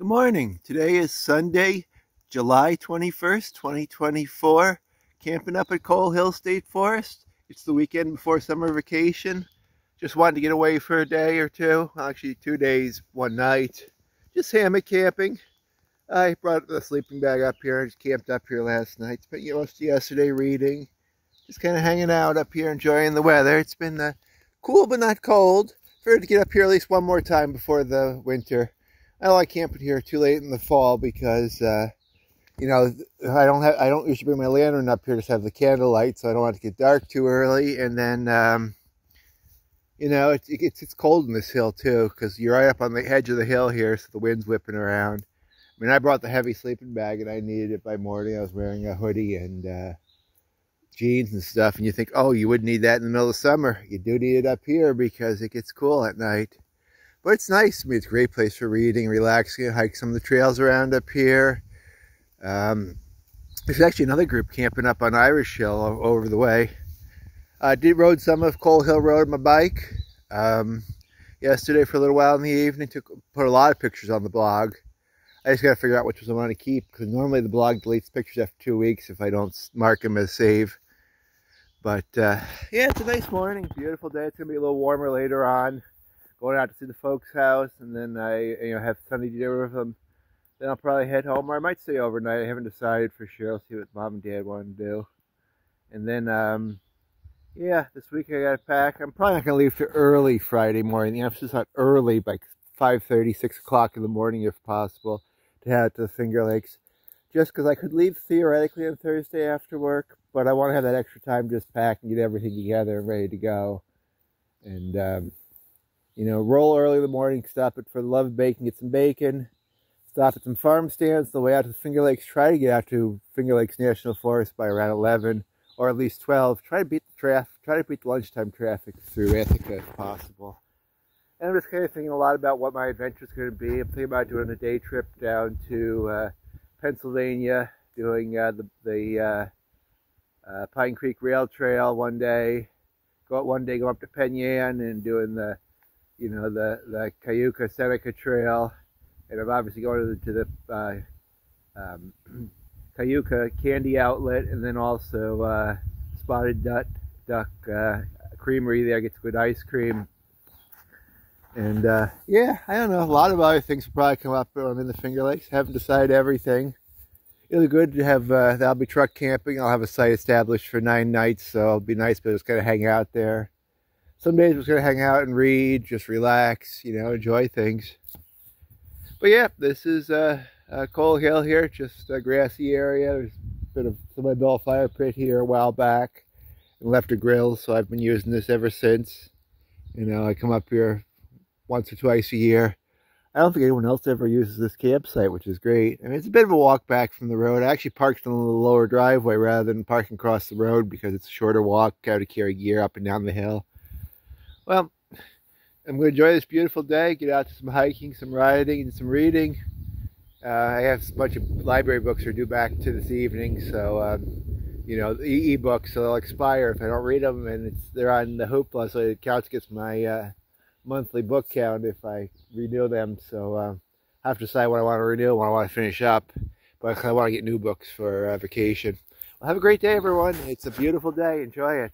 Good morning. Today is Sunday, July 21st, 2024. Camping up at Cole Hill State Forest. It's the weekend before summer vacation. Just wanted to get away for a day or two. Actually, two days, one night. Just hammock camping. I brought the sleeping bag up here. I just camped up here last night. Spent most of yesterday reading. Just kind of hanging out up here, enjoying the weather. It's been uh, cool but not cold. Figured to get up here at least one more time before the winter. I like camping here too late in the fall because, uh, you know, I don't have, I don't usually bring my lantern up here to have the candlelight, so I don't want to get dark too early. And then, um, you know, it, it gets, it's cold in this hill too because you're right up on the edge of the hill here, so the wind's whipping around. I mean, I brought the heavy sleeping bag and I needed it by morning. I was wearing a hoodie and uh, jeans and stuff, and you think, oh, you wouldn't need that in the middle of summer. You do need it up here because it gets cool at night. But it's nice. I mean, it's a great place for reading, relaxing, hike some of the trails around up here. Um, there's actually another group camping up on Irish Hill over the way. I did rode some of Cole Hill Road on my bike um, yesterday for a little while in the evening. Took put a lot of pictures on the blog. I just got to figure out which ones I want to keep because normally the blog deletes pictures after two weeks if I don't mark them as save. But uh, yeah, it's a nice morning, beautiful day. It's gonna be a little warmer later on going out to see the folks' house, and then I you know have Sunday dinner with them. Then I'll probably head home, or I might stay overnight. I haven't decided for sure. I'll see what mom and dad want to do. And then, um, yeah, this week I got to pack. I'm probably not going to leave too early Friday morning. The emphasis on early, like 5.30, 6 o'clock in the morning if possible, to head to the Finger Lakes. Just because I could leave theoretically on Thursday after work, but I want to have that extra time just pack and get everything together and ready to go. And, um, you know, roll early in the morning, stop it for the love of bacon, get some bacon, stop at some farm stands, the way out to the Finger Lakes, try to get out to Finger Lakes National Forest by around 11 or at least 12. Try to beat the traffic, try to beat the lunchtime traffic through Ithaca if possible. And I'm just kind of thinking a lot about what my adventure is going to be. I'm thinking about doing a day trip down to uh, Pennsylvania, doing uh, the, the uh, uh Pine Creek Rail Trail one day, go out one day, go up to Penn Yan and doing the you know, the, the Cayuga Seneca Trail. And I'm obviously going to the, to the uh, um, Cayuga Candy Outlet and then also uh, Spotted Duck, Duck uh, Creamery there, gets good ice cream. And uh, yeah, I don't know, a lot of other things will probably come up when I'm in the Finger Lakes. Haven't decided everything. It'll be good to have, uh, that'll be truck camping. I'll have a site established for nine nights, so it'll be nice, but just kind of hang out there some days we're gonna hang out and read, just relax, you know, enjoy things. But yeah, this is uh, uh, Cole Hill here, just a grassy area. There's a bit of somebody built a fire pit here a while back and left a grill, so I've been using this ever since. You know, I come up here once or twice a year. I don't think anyone else ever uses this campsite, which is great. I mean, it's a bit of a walk back from the road. I actually parked in the lower driveway rather than parking across the road because it's a shorter walk, got to carry gear up and down the hill. Well, I'm going to enjoy this beautiful day, get out to some hiking, some riding, and some reading. Uh, I have a bunch of library books are due back to this evening, so, um, you know, the e-books, so they'll expire if I don't read them, and it's they're on the Hoopla, so it counts against my uh, monthly book count if I renew them, so uh, I have to decide what I want to renew, what I want to finish up, but I want to get new books for uh, vacation. Well, have a great day, everyone. It's a beautiful day. Enjoy it.